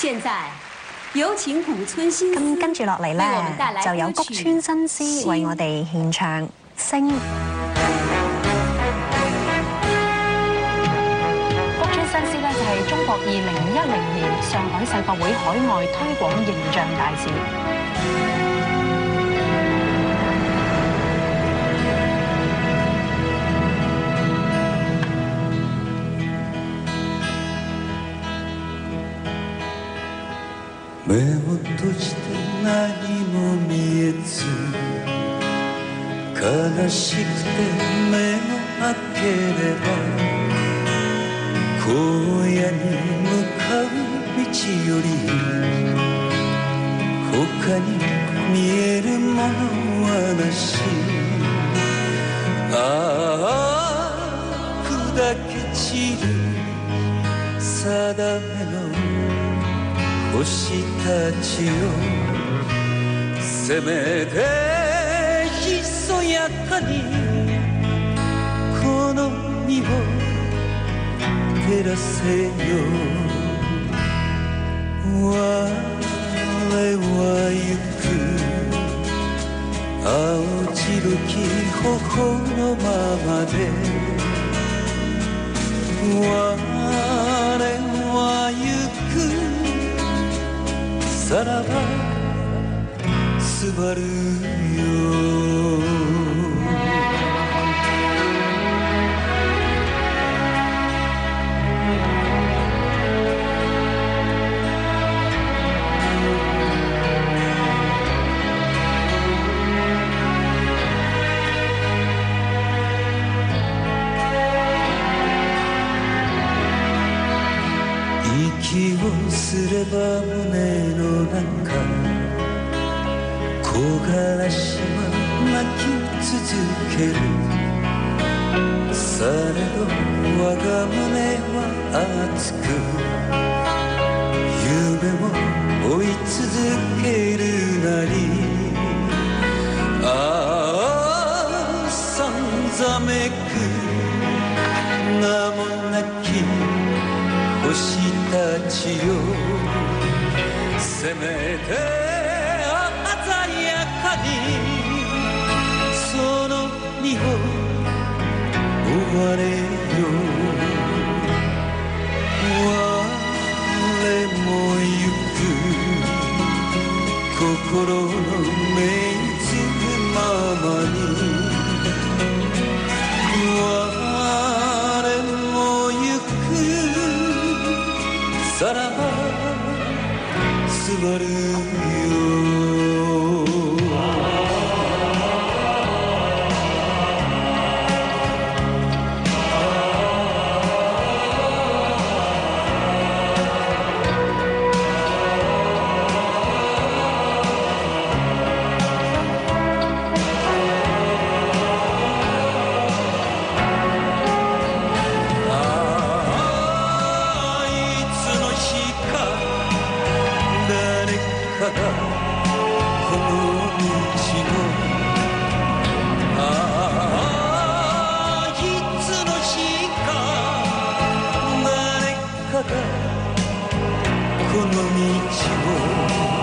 現在有请古村新司咁跟住落嚟呢，就有谷村新司為我哋獻唱《星》。谷村新司呢，就係中國二零一零年上海世博會海外推廣形象大使。目を閉じて何も見えず悲しくて目を開ければ荒野に向かう道より他に見えるものはなし。ああ砕け散る定めの星たちよせめてひそやかにこの身を照らせよ。我は行く。青白き頬のままで我さらばすばるをすれば胸の中木枯らしは泣き続ける。されど我が胸は熱く夢を追い続けるなり。ああさんざめくたちよせめて鮮やかにその身を追われよ。我も行く心さらばこの道を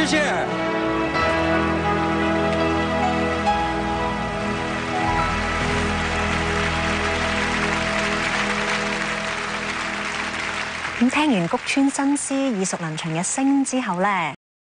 谢谢。咁聽完谷村新司耳熟能詳嘅《声》之後呢，